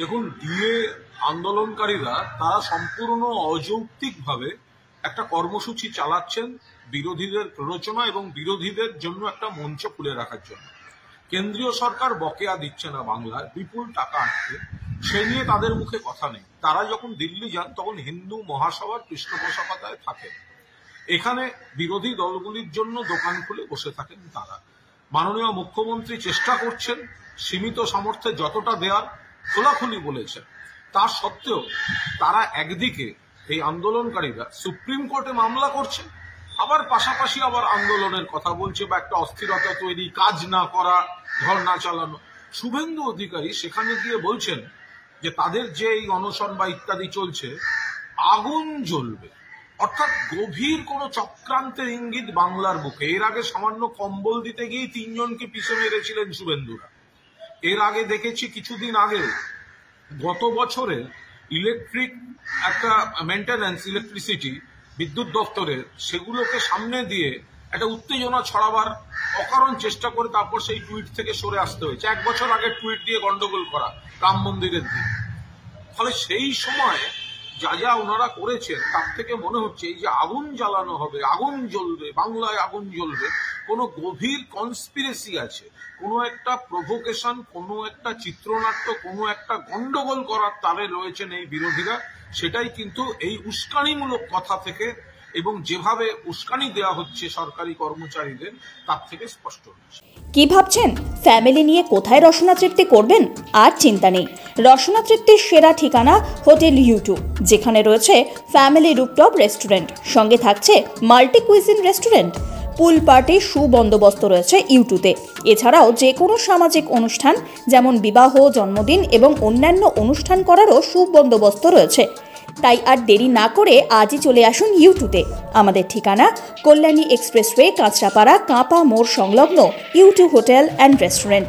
দেখুন ডিএ আন্দোলনকারীরা, তারা সম্পূর্ণ অযৌক্তিকভাবে একটা কর্মসূচি চালাচ্ছেন বিরোধীদের প্ররোচনা এবং বিরোধীদের জন্য একটা মঞ্চ খুলে রাখার জন্য। কেন্দ্রীয় সরকার বকেয়া দিচ্ছে না বাংলায়, বিপুল টাকা আটকে, সে নিয়ে তাদের মুখে কথা নেই। তারা যখন দিল্লি যান, তখন হিন্দু মহাসভার পৃষ্ঠপোষকতায় থাকেন। এখানে বিরোধী দলগুলির জন্য দোকান খুলে বসে থাকেন তারা। মাননীয় মুখ্যমন্ত্রী চেষ্টা করছেন সীমিত সামর্থ্যে যতটা দেওয়ার খোলাখুলি বলেছেন তা সত্ত্বেও তারা একদিকে এই আন্দোলনকারীরা সুপ্রিম কোর্টে মামলা করছে, আবার পাশাপাশি আবার আন্দোলনের কথা বলছে বা একটা অস্থিরতা তৈরি কাজ না করা ধর্ণা চালানো। শুভেন্দু অধিকারী সেখানে গিয়ে বলছেন যে তাদের যে এই অনশন বা ইত্যাদি চলছে, আগুন জ্বলবে। অর্থাৎ গভীর কোন চক্রান্তের ইঙ্গিত বাংলার বুকে। এর আগে সামান্য কম্বল দিতে গিয়েই তিনজনকে পিছু মেরেছিলেন শুভেন্দুরা। এর আগে দেখেছি কিছুদিন আগে, গত বছরে ইলেকট্রিক একটা মেনটেন্যান্স ইলেকট্রিসিটি বিদ্যুৎ দপ্তরের সেগুলোকে সামনে দিয়ে একটা উত্তেজনা ছড়াবার অকারণ চেষ্টা করে তারপর সেই টুইট থেকে সরে আসতে হয়েছে। এক বছর আগে টুইট দিয়ে গন্ডগোল করা রাম মন্দিরের দিন। ফলে সেই সময় যা যা ওনারা করেছেন, তার থেকে মনে হচ্ছে এই যে আগুন জ্বালানো হবে, আগুন জ্বলবে, বাংলায় আগুন জ্বলবে কোনো গভীর কনস্পিরেসি আছে। কোনো একটা প্রভোকেশন কোনো একটা চিত্রনাট্য, কোনো একটা গন্ডগোল করার তারে রয়েছেন এই বিরোধীরা। সেটাই কিন্তু এই উস্কানিমূলক কথা থেকে এবং যেভাবে উস্কানি দেওয়া হচ্ছে সরকারি কর্মচারীদের, তার থেকে স্পষ্ট হচ্ছে কি ভাবছেন? ফ্যামিলি নিয়ে কোথায় রসনা তৃপ্তি করবেন? আর চিন্তা নেই। রসনা তৃপ্তির সেরা ঠিকানা হোটেল ইউটু যেখানে রয়েছে ফ্যামিলি রুপটপ রেস্টুরেন্ট সঙ্গে থাকছে multi cuisine restaurant pool party সুবন্দোবস্ত রয়েছে ইউটুতে। এছাড়াও যে কোনো সামাজিক অনুষ্ঠান, যেমন বিবাহ, জন্মদিন এবং অন্যান্য অনুষ্ঠান করারও সুবন্দোবস্ত রয়েছে। তাই আর দেরি না করে আজই চলে আসুন ইউটুতে। আমাদের ঠিকানা কল্যাণী এক্সপ্রেসওয়ে, কাঁচরাপাড়া, কাঁপা মোড় সংলগ্ন, U two hotel and restaurant.